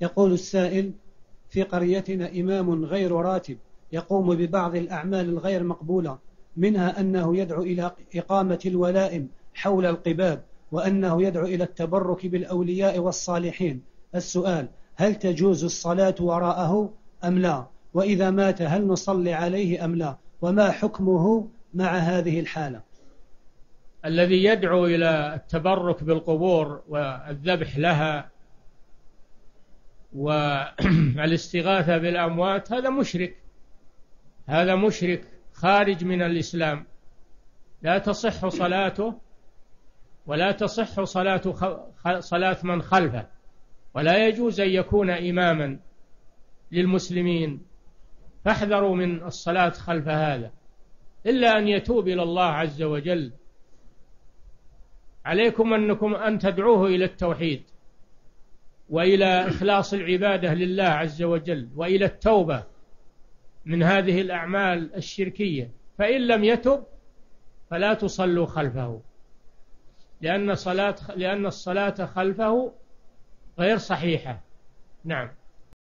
يقول السائل في قريتنا إمام غير راتب يقوم ببعض الأعمال الغير مقبولة منها أنه يدعو إلى إقامة الولائم حول القباب وأنه يدعو إلى التبرك بالأولياء والصالحين. السؤال هل تجوز الصلاة وراءه أم لا؟ وإذا مات هل نصلي عليه أم لا؟ وما حكمه مع هذه الحالة؟ الذي يدعو إلى التبرك بالقبور والذبح لها والاستغاثة بالأموات هذا مشرك. هذا مشرك خارج من الإسلام. لا تصح صلاته ولا تصح صلاة صلاة من خلفه. ولا يجوز أن يكون إماما للمسلمين. فاحذروا من الصلاة خلف هذا. إلا أن يتوب إلى الله عز وجل. عليكم أنكم أن تدعوه إلى التوحيد. وإلى إخلاص العبادة لله عز وجل وإلى التوبة من هذه الأعمال الشركية. فإن لم يتب فلا تصلوا خلفه لأن صلاة لأن الصلاة خلفه غير صحيحة. نعم.